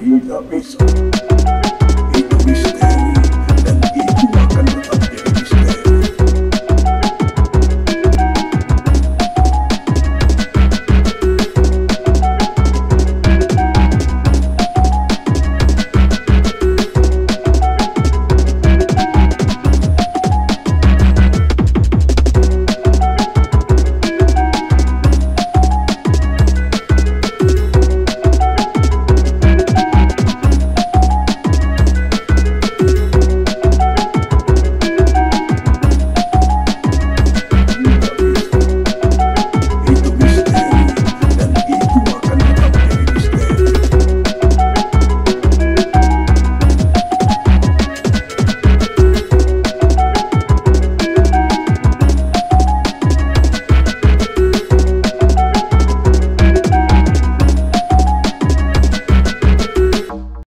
Eat the me Eat.